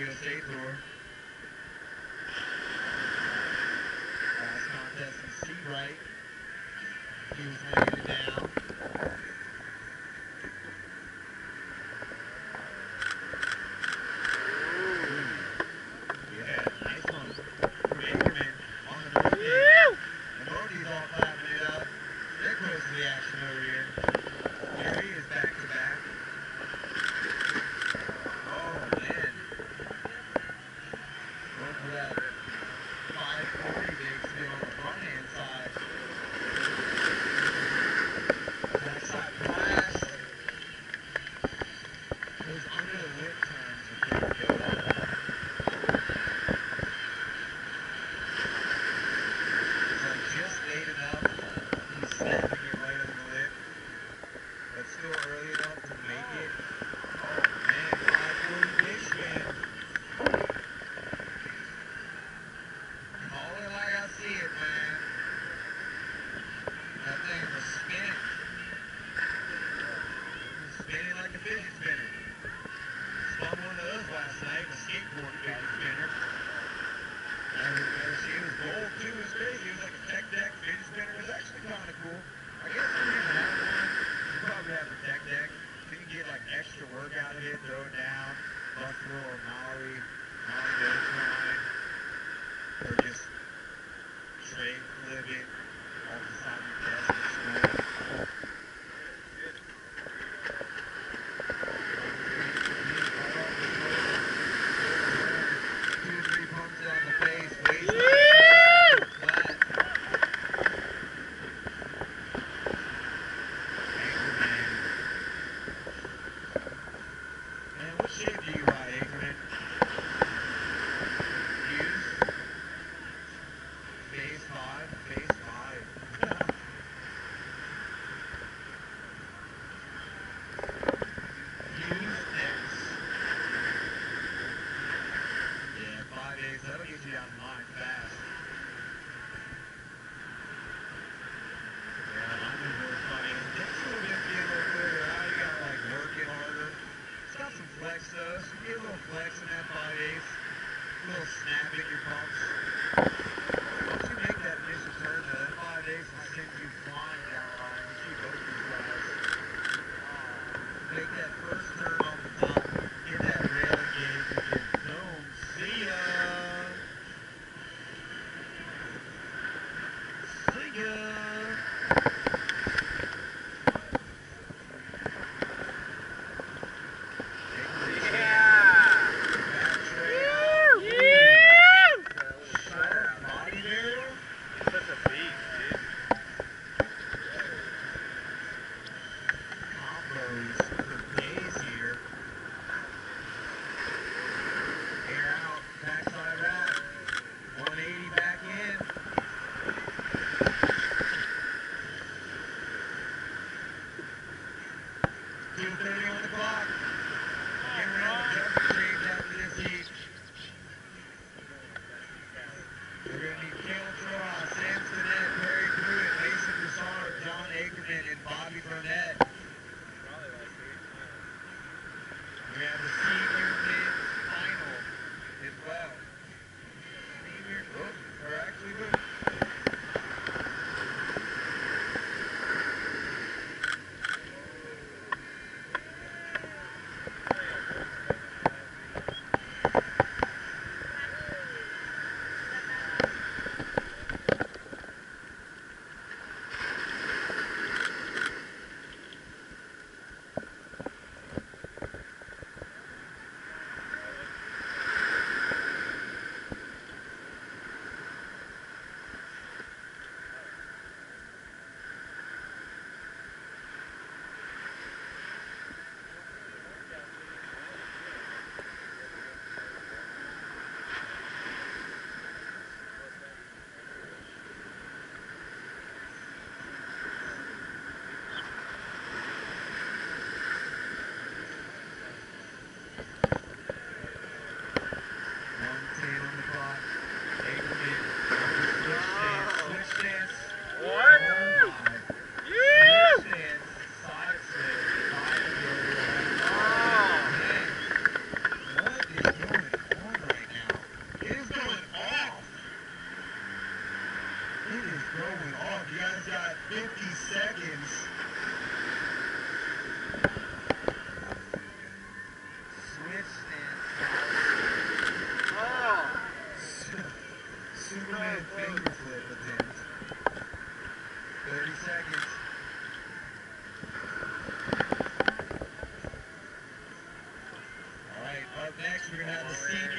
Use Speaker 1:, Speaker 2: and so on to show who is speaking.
Speaker 1: Romeo Jathor. Last contest in Seabright. He was like a fidget spinner. Spun one of those last night, a skateboard fidget spinner. And she was bold too as big. He was like a tech deck fidget spinner. It was actually kind of cool. I guess if you have one, you probably have a tech deck. You can get like extra work out of it, throw it down, buffalo or Maori, Maori baseline, or just trade with it. flex and have bodies, a little snap in your pumps. Once you make that initial turn, though, that five eighths will send you flying down the line. You keep open your eyes. Uh, ah, make that first going off. You guys got 50 seconds. Switch stance. Wow. Superman finger flip attempt. 30 seconds. All right, up next we're going to have the scene.